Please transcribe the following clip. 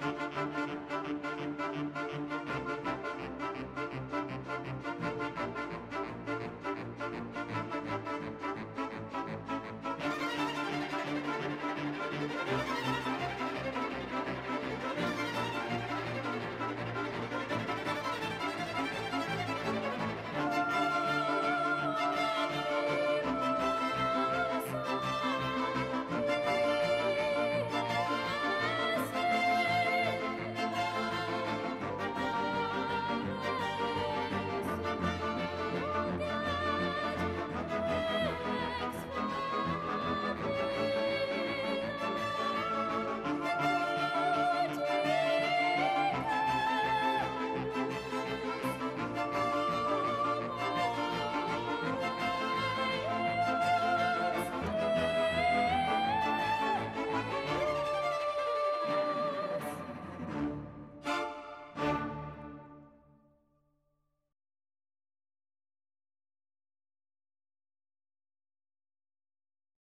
Música